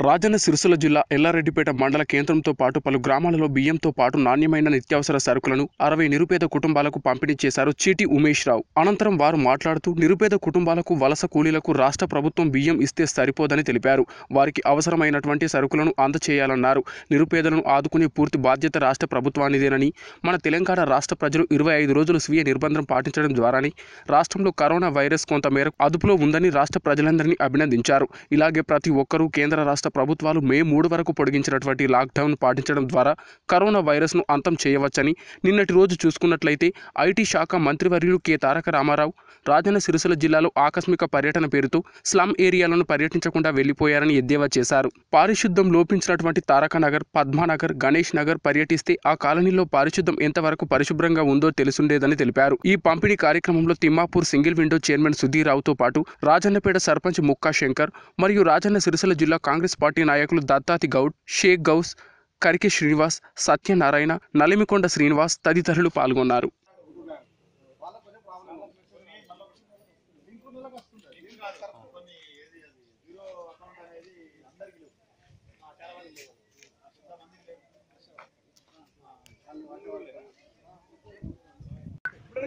రాజన్న సిరిసిల్ల జిల్లా ఎల్లారెడ్డిపేట మండల కేంద్రంతో పాటు పలు గ్రామాలలో బియ్యంతో పాటు నాణ్యమైన నిత్యావసర సరుకులను అరవై నిరుపేద కుటుంబాలకు పంపిణీ చేశారు చీటి ఉమేష్ రావు. అనంతరం వారు మాట్లాడుతూ నిరుపేద కుటుంబాలకు వలస కూలీలకు రాష్ట్ర ప్రభుత్వం బియ్యం ఇస్తే సరిపోదని తెలిపారు. వారికి అవసరమైనటువంటి సరుకులను అందచేయాలన్నారు. నిరుపేదలను ఆదుకునే పూర్తి బాధ్యత రాష్ట్ర ప్రభుత్వానిదేనని మన తెలంగాణ రాష్ట్ర ప్రజలు ఇరవై ఐదు రోజులు స్వీయ నిర్బంధం పాటించడం ద్వారానే రాష్ట్రంలో కరోనా వైరస్ కొంతమేరకు అదుపులో ఉందని రాష్ట్ర ప్రజలందరినీ అభినందించారు. ఇలాగే ప్రతి ఒక్కరూ కేంద్ర రాష్ట్ర ప్రభుత్వాలు మే మూడు వరకు పొడిగించినటువంటి లాక్డౌన్ పాటించడం ద్వారా కరోనా వైరస్ను అంతం చేయవచ్చని నిన్నటి రోజు చూసుకున్నట్లయితే ఐటీ శాఖ మంత్రివర్యులు కె తారక రామారావు రాజన్న సిరిసిల్ల జిల్లాలో ఆకస్మిక పర్యటన పేరుతో స్లమ్ ఏరియాలను పర్యటించకుండా వెళ్ళిపోయారని ఎద్దేవా చేశారు. పారిశుద్ధం లోపించినటువంటి తారక నగర్ పద్మానగర్ గణేష్ నగర్ పర్యటిస్తే ఆ కాలనీలో పారిశుద్ధం ఎంతవరకు పరిశుభ్రంగా ఉందో తెలుసుండేదని తెలిపారు. ఈ పంపిణీ కార్యక్రమంలో తిమ్మాపూర్ సింగిల్ విండో చైర్మన్ సుధీరావుతో పాటు రాజన్నపేట సర్పంచ్ ముక్కా శంకర్ మరియు రాజన్న సిరిసిల్ల జిల్లా కాంగ్రెస్ పార్టీ నాయకులు దత్తాతి గౌడ్ షేక్ గౌస్ కరికి శ్రీనివాస్ సత్యనారాయణ నలిమికొండ శ్రీనివాస్ తదితరులు పాల్గొన్నారు.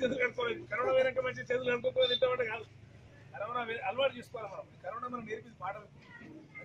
చేతులు కరోనా మంచి చేతులు కాదు. కరోనా అలవాటు చేసుకోవాలి మనం. కరోనా మనం నేర్పింది పాటలు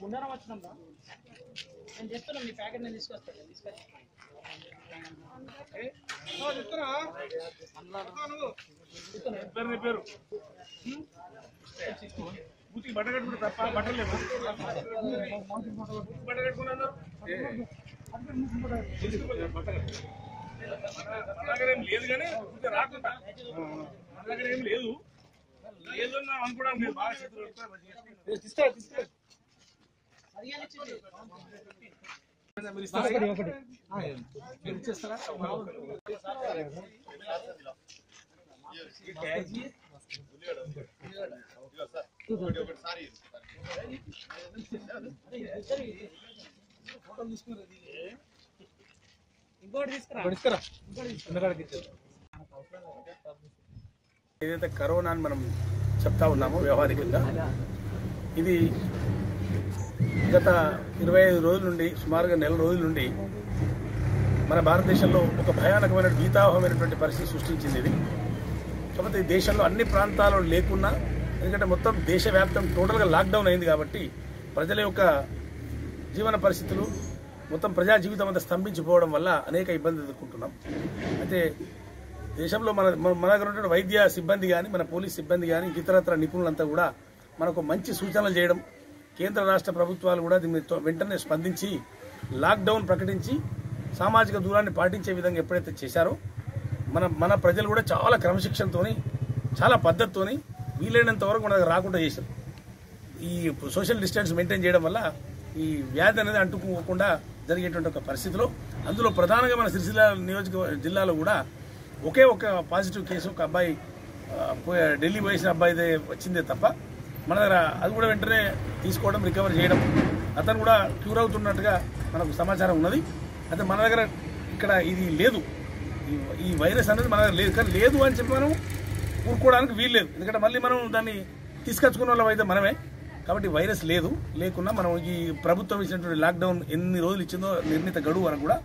గుండారం వచ్చినాం రా. నేను చెప్తున్నా మీ ప్యాకెట్ నేను తీసుకొస్తాను తీసుకొచ్చి చెప్తున్నా? పేరు నీ పేరు హ్మ్? బూతికి బట్ట కట్టుకుంటే తప్ప బట్టలు లేవు బట్ట. మన దగ్గర ఏం లేదు కానీ కొంచెం రాకుండా మన దగ్గర ఏం లేదు. లేదు అని మనం అనుకోవడం లేదు బాగా చేతులు తీసుకో తీసుకో. ఇచ్చేస్తారా? ఏదైతే కరోనా అని మనం చెప్తా ఉన్నామో వ్యవహారికంగా ఇది గత ఇరవై ఐదు రోజుల నుండి సుమారుగా నెల రోజుల నుండి మన భారతదేశంలో ఒక భయానకమైన గీతావహమైనటువంటి పరిస్థితి సృష్టించింది ఇది. కాకపోతే దేశంలో అన్ని ప్రాంతాల్లో లేకున్నా ఎందుకంటే మొత్తం దేశవ్యాప్తం టోటల్గా లాక్డౌన్ అయింది కాబట్టి ప్రజల యొక్క జీవన పరిస్థితులు మొత్తం ప్రజా జీవితం అంతా స్తంభించిపోవడం వల్ల అనేక ఇబ్బందులు ఎదుర్కొంటున్నాం. అయితే దేశంలో మన మన దగ్గర ఉన్నటువంటి వైద్య సిబ్బంది కానీ మన పోలీస్ సిబ్బంది కానీ ఇతరత్ర నిపుణులంతా కూడా మనకు మంచి సూచనలు చేయడం కేంద్ర రాష్ట్ర ప్రభుత్వాలు కూడా దీన్ని వెంటనే స్పందించి లాక్డౌన్ ప్రకటించి సామాజిక దూరాన్ని పాటించే విధంగా ఎప్పుడైతే చేశారో మన మన ప్రజలు కూడా చాలా క్రమశిక్షణతోని చాలా పద్ధతితోని వీలైనంత వరకు మన రాకుండా చేశారు. ఈ సోషల్ డిస్టెన్స్ మెయింటైన్ చేయడం వల్ల ఈ వ్యాధి అనేది అంటుకోకుండా జరిగేటువంటి ఒక పరిస్థితిలో అందులో ప్రధానంగా మన సిరిసిల్ల నియోజక జిల్లాలో కూడా ఒకే ఒక పాజిటివ్ కేసు ఒక అబ్బాయి ఢిల్లీ పోయేసిన అబ్బాయిదే వచ్చిందే తప్ప మన దగ్గర అది కూడా వెంటనే తీసుకోవడం రికవర్ చేయడం అతను కూడా క్యూర్ అవుతున్నట్టుగా మనకు సమాచారం ఉన్నది. అయితే మన దగ్గర ఇక్కడ ఇది లేదు. ఈ- ఈ వైరస్ అనేది మన దగ్గర లేదు. కానీ లేదు అని చెప్పి మనం ఊరుకోవడానికి వీల్లేదు ఎందుకంటే మళ్ళీ మనం దాన్ని తీసుకొచ్చుకున్న వాళ్ళం అయితే మనమే. కాబట్టి వైరస్ లేదు. లేకున్నా మనం ఈ ప్రభుత్వం ఇచ్చినటువంటి లాక్డౌన్ ఎన్ని రోజులు ఇచ్చిందో నిర్ణీత గడువు వరకు కూడా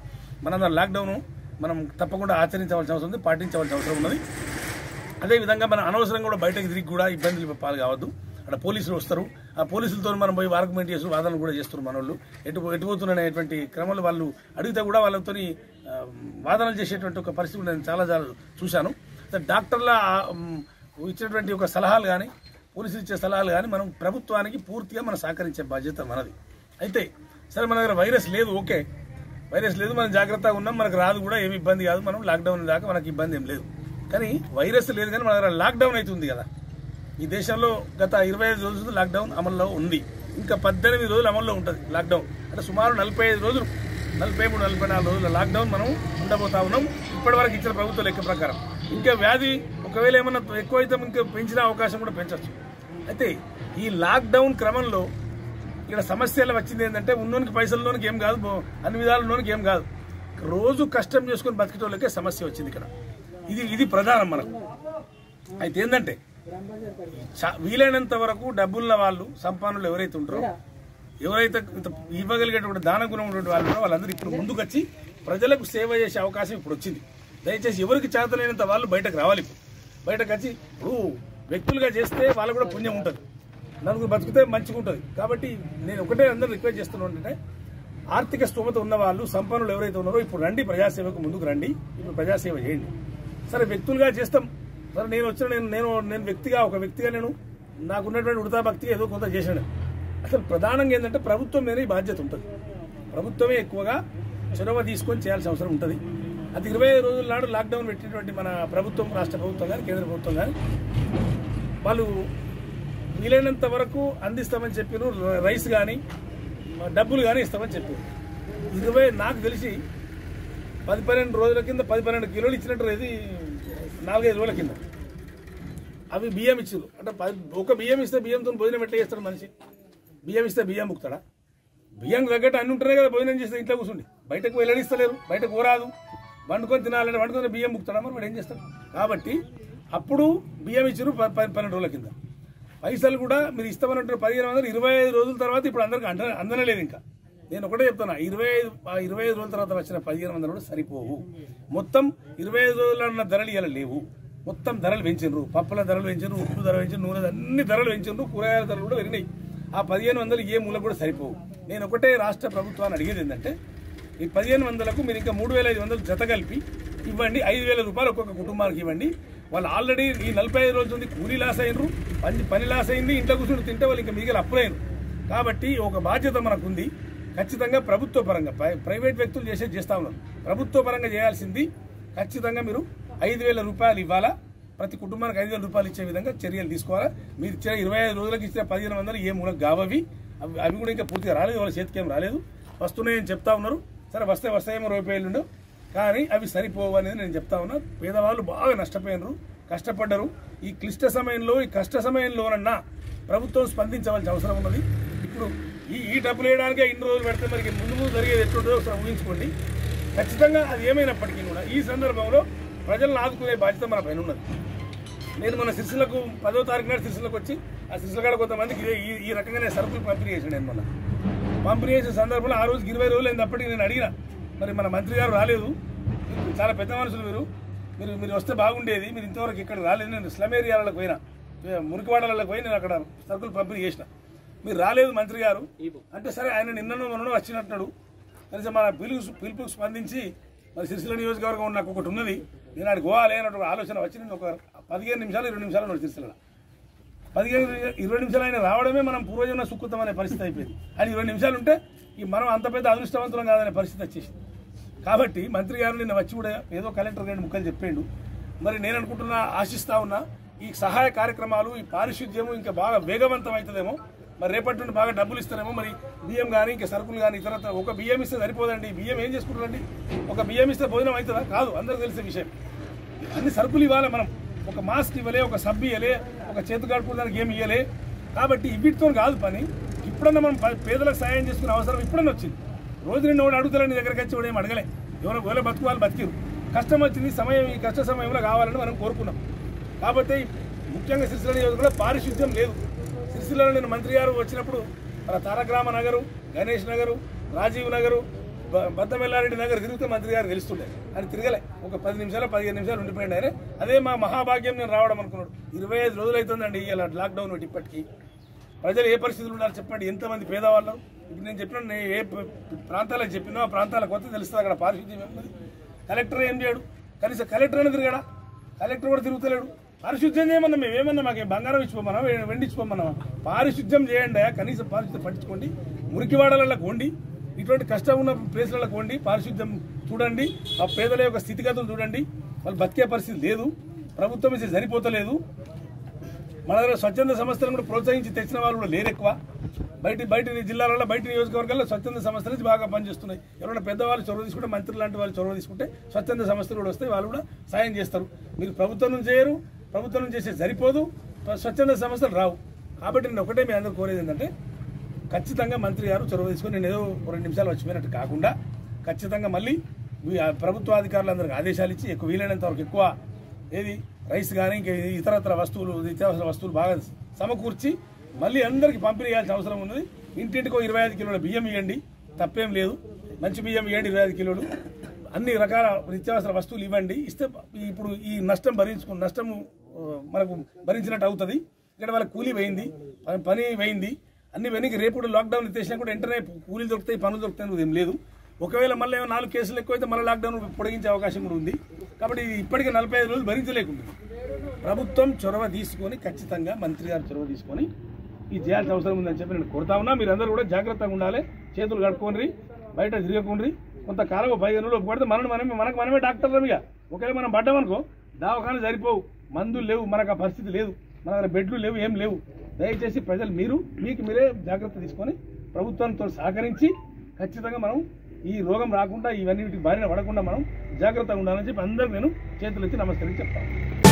మనం దాని లాక్డౌన్ మనం తప్పకుండా ఆచరించవలసిన అవసరం ఉంది పాటించవలసిన అవసరం ఉన్నది. అదేవిధంగా మనం అనవసరంగా కూడా బయటకు తిరిగి కూడా ఇబ్బందులు పాలు కావద్దు. అక్కడ పోలీసులు వస్తారు. ఆ పోలీసులతో మనం పోయి ఆర్గ్యుమెంట్ చేస్తూ వాదనలు కూడా చేస్తారు మన వాళ్ళు ఎటు ఎటుపోతున్నటువంటి క్రమంలో వాళ్ళు అడిగితే కూడా వాళ్ళతో వాదనలు చేసేటువంటి ఒక పరిస్థితి నేను చాలా చాలా చూశాను. డాక్టర్ల ఇచ్చినటువంటి ఒక సలహాలు కానీ పోలీసులు ఇచ్చే సలహాలు కానీ మనం ప్రభుత్వానికి పూర్తిగా మనం సహకరించే బాధ్యత మనది. అయితే సరే మన దగ్గర వైరస్ లేదు ఓకే. వైరస్ లేదు మనం జాగ్రత్తగా ఉన్నాం మనకు రాదు కూడా ఏమి ఇబ్బంది కాదు మనం లాక్డౌన్ దాకా మనకి ఇబ్బంది ఏం లేదు. కానీ వైరస్ లేదు కానీ మన దగ్గర లాక్డౌన్ అవుతుంది కదా. ఈ దేశంలో గత ఇరవై ఐదు రోజులు లాక్డౌన్ అమల్లో ఉంది. ఇంకా పద్దెనిమిది రోజులు అమల్లో ఉంటుంది లాక్డౌన్. అంటే సుమారు నలభై ఐదు రోజులు నలభై మూడు నలభై నాలుగు రోజుల లాక్డౌన్ మనం ఉండబోతా ఉన్నాం. ఇప్పటివరకు ఇచ్చిన ప్రభుత్వ లెక్క ప్రకారం. ఇంకా వ్యాధి ఒకవేళ ఏమన్నా ఎక్కువైతే ఇంకా పెంచిన అవకాశం కూడా పెంచవచ్చు అయితే ఈ లాక్డౌన్ క్రమంలో ఇక్కడ సమస్యలు వచ్చింది ఏంటంటే ఉన్నోనికి పైసల్లోనికి ఏం కాదు అన్ని విధాలలోనికి ఏం కాదు. రోజు కష్టం చేసుకుని బతికేటోళ్ళకే సమస్య వచ్చింది ఇక్కడ. ఇది ఇది ప్రధానం మనకు. అయితే ఏంటంటే వీలైనంత వరకు డబ్బున్న వాళ్ళు సంపాదనలు ఎవరైతే ఉంటారో ఎవరైతే ఇవ్వగలిగేటువంటి దాన గుణం ఉన్నటువంటి వాళ్ళు వాళ్ళందరూ ఇప్పుడు ముందుకొచ్చి ప్రజలకు సేవ చేసే అవకాశం ఇప్పుడు వచ్చింది. దయచేసి ఎవరికి చేతలేనంత వాళ్ళు బయటకు రావాలి బయటకు వచ్చి ఇప్పుడు వ్యక్తులుగా చేస్తే వాళ్ళకు కూడా పుణ్యం ఉంటుంది. నలుగురు బతికితే మంచిగా ఉంటుంది. కాబట్టి నేను ఒకటే అందరూ రిక్వెస్ట్ చేస్తున్నాను అంటే ఆర్థిక స్తోమత ఉన్న వాళ్ళు సంపన్నులు ఎవరైతే ఉన్నారో ఇప్పుడు రండి ప్రజాసేవకు ముందుకు రండి. ఇప్పుడు ప్రజాసేవ చేయండి. సరే వ్యక్తులుగా చేస్తాం. సరే నేను వచ్చిన నేను నేను నేను వ్యక్తిగా ఒక వ్యక్తిగా నేను నాకున్నటువంటి ఉడతా భక్తి ఏదో కొంత చేశాను. అసలు ప్రధానంగా ఏంటంటే ప్రభుత్వం మీద ఈ బాధ్యత ఉంటుంది. ప్రభుత్వమే ఎక్కువగా చొరవ తీసుకొని చేయాల్సిన అవసరం ఉంటుంది. అది ఇరవై రోజుల నాడు లాక్డౌన్ పెట్టినటువంటి మన ప్రభుత్వం రాష్ట్ర ప్రభుత్వం కానీ కేంద్ర ప్రభుత్వం కానీ వాళ్ళు వీలైనంత వరకు అందిస్తామని చెప్పారు రైస్ కానీ డబ్బులు కానీ ఇస్తామని చెప్పారు ఇరవై నాకు తెలిసి పది పన్నెండు రోజుల కింద పది పన్నెండు కిలోలు ఇచ్చినట్టు ఇది నాలుగైదు రోజుల కింద. అవి బియ్యం ఇచ్చారు అంటే పది ఒక బియ్యం ఇస్తే బియ్యంతో భోజనం ఎట్లా చేస్తాడు మనిషి? బియ్యం ఇస్తే బియ్యం ముక్తాడా బియ్యం తగ్గట్టు అన్ని ఉంటున్నాయి కదా భోజనం చేస్తే ఇంట్లో కూర్చుండి. బయటకు వెళ్ళడిస్తలేరు బయటకు పోరాదు. వండుకొని తినాలంటే వండుకొని బియ్యం ముక్తాడా మరి వాడు ఏం చేస్తాడు? కాబట్టి అప్పుడు బియ్యం ఇచ్చారు ప- పన్నెండు రోజుల కింద. పైసలు కూడా మీరు ఇస్తామన్నట్టు పదిహేను వందలు ఇరవై ఐదు రోజుల తర్వాత ఇప్పుడు అందరికి అంద అందనలేదు ఇంకా. నేను ఒకటే చెప్తున్నా ఇరవై ఐదు ఇరవై ఐదు రోజుల తర్వాత వచ్చిన పదిహేను వందలు కూడా సరిపోవు. మొత్తం ఇరవై ఐదు రోజులు ఉన్న ధరలు ఇలా లేవు. మొత్తం ధరలు పెంచిండ్రు పప్పుల ధరలు పెంచిండ్రు ఉప్పు ధర పెంచిన నూనె అన్ని ధరలు పెంచిండ్రు కూరగాయల ధరలు కూడా పెరిగినాయి. ఆ పదిహేను వందలు ఏ మూల కూడా సరిపోవు. నేను ఒకటే రాష్ట్ర ప్రభుత్వాన్ని అడిగేది ఏంటంటే ఈ పదిహేను వందలకు మీరు ఇంకా మూడు వేల ఐదు వందలు జత కలిపి ఇవ్వండి. ఐదు వేల రూపాయలు ఒక్కొక్క కుటుంబానికి ఇవ్వండి. వాళ్ళు ఆల్రెడీ ఈ నలభై ఐదు రోజుల నుండి కూలీ లాస్ అయినరు పని పని లాస్ అయింది ఇంట్లో కూర్చొని తింటే వాళ్ళు ఇంకా మిగిలిన అప్పులైనరు. కాబట్టి ఒక బాధ్యత మనకు ఉంది ఖచ్చితంగా ప్రభుత్వ పరంగా ప్రై- ప్రైవేట్ వ్యక్తులు చేసేది చేస్తా ఉన్నారు. ప్రభుత్వ పరంగా చేయాల్సింది ఖచ్చితంగా మీరు ఐదు వేల రూపాయలు ఇవ్వాలా? ప్రతి కుటుంబానికి ఐదు వేల రూపాయలు ఇచ్చే విధంగా చర్యలు తీసుకోవాలా? మీరు ఇచ్చిన ఇరవై ఐదు రోజులకు ఇచ్చిన పదిహేను వందలు ఏ మూలకు కావవి అవి అవి కూడా ఇంకా పూర్తిగా రాలేదు. వాళ్ళ చేతికి ఏం రాలేదు. వస్తున్నాయని చెప్తా ఉన్నారు. సరే వస్తే వస్తాయేమో రూపాయలుండు కానీ అవి సరిపోవు అనేది నేను చెప్తా ఉన్నా. పేదవాళ్ళు బాగా నష్టపోయినారు కష్టపడ్డరు. ఈ క్లిష్ట సమయంలో ఈ కష్ట సమయంలోనన్నా ప్రభుత్వం స్పందించవలసిన అవసరం ఉన్నది. ఇప్పుడు ఈ ఈ డబ్బులు వేయడానికే ఇన్ని రోజులు పెడితే మరి ముందు ముందు జరిగేది ఎట్లుంటుందో ఒకసారి ఊహించుకోండి. ఖచ్చితంగా అది ఏమైనప్పటికీ కూడా ఈ సందర్భంలో ప్రజలను ఆదుకునే బాధ్యత మన పైన ఉన్నది. నేను మన సిరిసిలకు పదో తారీఖు నాడు సిరిసిలకు వచ్చి ఆ సిరిసిలకాడ కొంతమందికి ఈ ఈ రకంగానే సరుకులు పంపిణీ చేశాను నేను మళ్ళీ పంపిణీ చేసిన సందర్భంలో ఆ రోజుకి ఇరవై రోజులు అయింది నేను అడిగిన మరి మన మంత్రి గారు రాలేదు? చాలా పెద్ద మనుషులు మీరు. మీరు మీరు వస్తే బాగుండేది. మీరు ఇంతవరకు ఇక్కడ రాలేదు. నేను స్లమ్ ఏరియాలకు పోయినా. మురికివాడలకు పోయి నేను అక్కడ సరుకులు పంపిణీ చేసిన. మీరు రాలేదు మంత్రి గారు. అంటే సరే ఆయన నిన్ననో మొన్ననో వచ్చినట్టున్నాడు. కనీసం మన పిలుపు పిలుపుకు స్పందించి మరి సిరిసిల్ల నియోజకవర్గం నాకు ఒకటి ఉన్నది. నేను ఆడికి పోవాలి అన్నట్టు ఆలోచన వచ్చి నేను ఒక పదిహేను నిమిషాలు ఇరవై నిమిషాలు ఉన్నాడు సిరిసిల్ల పదిహేను ఇరవై నిమిషాలు ఆయన రావడమే మనం పూర్వజన సుకృతం అనే పరిస్థితి అయిపోయింది. ఆయన ఇరవై నిమిషాలు ఉంటే ఈ మనం అంత పెద్ద అదృష్టవంతులం కాదనే పరిస్థితి వచ్చేసింది. కాబట్టి మంత్రి గారు నిన్న వచ్చి కూడా ఏదో కలెక్టర్ రెండు ముక్కలు చెప్పిండు. మరి నేను అనుకుంటున్నా ఆశిస్తా ఉన్నా ఈ సహాయ కార్యక్రమాలు ఈ పారిశుద్ధ్యము ఇంకా బాగా వేగవంతం అవుతుందేమో మరి రేపటి నుండి బాగా డబ్బులు ఇస్తారేమో మరి బియ్యం కానీ ఇంకా సరుకులు కానీ ఇతర ఒక బియ్యం ఇస్తే సరిపోదండి. బియ్యం ఏం చేసుకుంటారండి? ఒక బియ్యం ఇస్తే భోజనం అవుతుందా? కాదు అందరూ తెలిసే విషయం. అన్ని సరుకులు ఇవ్వాలి మనం? ఒక మాస్క్ ఇవ్వలే ఒక సబ్ ఇవ్వలే ఒక చేతి కడుపుకోవడానికి ఏమి ఇవ్వలే కాబట్టి వీటితో కాదు పని. ఇప్పుడన్నా మనం పేదలకు సాయం చేసుకునే అవసరం ఇప్పుడన్నా వచ్చింది. రోజు నిన్న వాడు అడుగుతారని నీ దగ్గరికి వచ్చి వాడు ఏమి అడగలే. ఎవరో ఎవరో బతుకోవాలి బతికిరు. కష్టం వచ్చింది సమయం ఈ కష్ట సమయంలో కావాలని మనం కోరుకున్నాం. కాబట్టి ముఖ్యంగా సిరిసిల్ల నియోజకవర్గంలో పారిశుద్ధ్యం లేదు. సిరిసిల్లలో నేను మంత్రి గారు వచ్చినప్పుడు మన తారగ్రామ నగరు గణేష్ నగరు రాజీవ్ నగరు బ- బద్దమెల్లారెడ్డి నగర్ తిరిగితే మంత్రి గారు తెలుస్తుండే అని తిరగలే. ఒక పది నిమిషాలు పదిహేను నిమిషాలు ఉండిపోయింది ఆయన అదే మా మహాభాగ్యం నేను రావడం అనుకున్నాడు. ఇరవై ఐదు రోజులు అవుతుందండి ఇలా లాక్డౌన్ ఒకటి ఇప్పటికీ. ప్రజలు ఏ పరిస్థితులు ఉండాలి చెప్పండి. ఎంతమంది పేదవాళ్ళు? ఇప్పుడు నేను చెప్పిన నేను ఏ ప్రాంతాలకు చెప్పినా ఆ ప్రాంతాలకు కొత్త తెలుస్తుంది అక్కడ పారిశుద్ధ్యం ఏమున్నది కలెక్టర్ ఏం చేయడు? కనీసం కలెక్టర్ అయినా తిరగడా? కలెక్టర్ కూడా తిరుగుతలేడు. పారిశుద్ధ్యం చేయమన్నా మేము ఏమన్నా మాకు బంగారం ఇచ్చిపోమన్నా వెండి ఇచ్చిపోమన్నా పారిశుద్ధ్యం చేయండి కనీసం పారిశుద్ధ్యం పట్టించుకోండి. మురికివాడలకు వండి ఇటువంటి కష్టం ఉన్న ప్లేసులకు పోండి పారిశుద్ధ్యం చూడండి ఆ పేదల యొక్క స్థితిగతులు చూడండి. వాళ్ళు బతికే పరిస్థితి లేదు ప్రభుత్వం ఇది సరిపోతలేదు. మన దగ్గర స్వచ్ఛంద సంస్థలను కూడా ప్రోత్సహించి తెచ్చిన వాళ్ళు కూడా లేరు ఎక్కువ. బయట బయట జిల్లాలలో బయట నియోజకవర్గాల్లో స్వచ్ఛంద సంస్థలు నుంచి బాగా పనిచేస్తున్నాయి. ఎవరైనా పెద్దవాళ్ళు చొరవ తీసుకుంటే మంత్రులు లాంటి వాళ్ళు చొరవ తీసుకుంటే స్వచ్ఛంద సంస్థలు కూడా వస్తాయి వాళ్ళు కూడా సాయం చేస్తారు. మీరు ప్రభుత్వం నుంచి చేయరు ప్రభుత్వం నుంచి చేసే సరిపోదు స్వచ్ఛంద సంస్థలు రావు. కాబట్టి నేను ఒకటే మీ అందరూ కోరేది ఏంటంటే ఖచ్చితంగా మంత్రి గారు చొరవ తీసుకొని నేను ఏదో రెండు నిమిషాలు వచ్చిపోయినట్టు కాకుండా ఖచ్చితంగా మళ్ళీ ప్రభుత్వ అధికారులందరికీ ఆదేశాలు ఇచ్చి ఎక్కువ వీలైనంత వరకు ఎక్కువ ఏది రైస్ కానీ ఇంకా ఇతరత్ర వస్తువులు నిత్యావసర వస్తువులు బాగా సమకూర్చి మళ్ళీ అందరికీ పంపిణీ చేయాల్సిన అవసరం ఉన్నది. ఇంటింటికో ఇరవై ఐదు కిలోల బియ్యం ఇవ్వండి తప్పేం లేదు. మంచి బియ్యం ఇవ్వండి ఇరవై ఐదు కిలోలు. అన్ని రకాల నిత్యావసర వస్తువులు ఇవ్వండి. ఇస్తే ఇప్పుడు ఈ నష్టం భరించుకుని నష్టం మనకు భరించినట్టు అవుతుంది. ఇక్కడ వాళ్ళ కూలీ పోయింది. పని- పని పోయింది. అన్ని వెనక్కి రేపు కూడా లాక్డౌన్ ఎత్తేసినా కూడా వెంటనే కూలీలు దొరుకుతాయి పనులు దొరుకుతాయి అనేది ఏం లేదు. ఒకవేళ మళ్ళీ ఏమో నాలుగు కేసులు ఎక్కువైతే మళ్ళీ లాక్డౌన్ పొడిగించే అవకాశం కూడా ఉంది. కాబట్టి ఇప్పటికే నలభై ఐదు రోజులు భరించలేకుండా. ప్రభుత్వం చొరవ తీసుకొని ఖచ్చితంగా మంత్రి గారు చొరవ తీసుకొని ఇది చేయాల్సిన అవసరం ఉందని చెప్పి నేను కొడతా ఉన్నా. మీరందరూ కూడా జాగ్రత్తగా ఉండాలి. చేతులు కడుక్కోండి బయట తిరగకుండ్రి. కొంతకాలం ఒక పదిహేను రోజులు పడితే మనం మనమే మనకు మనమే డాక్టర్లు ఇక. ఒకవేళ మనం పడ్డామనుకో దవాఖాన సరిపోవు. మందులు లేవు మనకు ఆ పరిస్థితి లేదు. మన దగ్గర బెడ్లు లేవు ఏం లేవు. దయచేసి ప్రజలు మీరు మీకు మీరే జాగ్రత్త తీసుకొని ప్రభుత్వంతో సహకరించి ఖచ్చితంగా మనం ఈ రోగం రాకుండా ఇవన్నీ బారిన పడకుండా మనం జాగ్రత్తగా ఉండాలని చెప్పి అందరూ నేను చేతులు ఇచ్చి నమస్కరించి చెప్తాను.